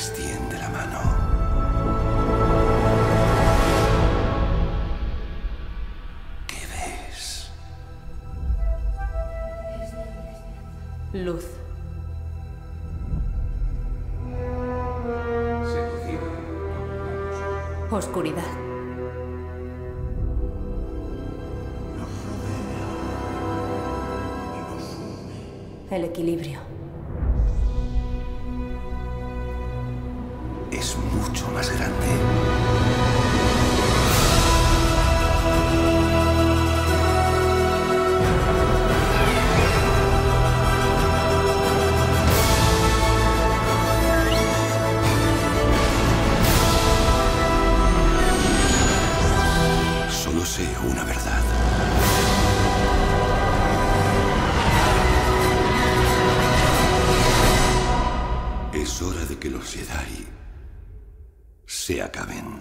extiende la mano. ¿Qué ves? Luz. Oscuridad. El equilibrio. Es mucho más grande. Solo sé una verdad. Es hora de que los Jedi se acaben.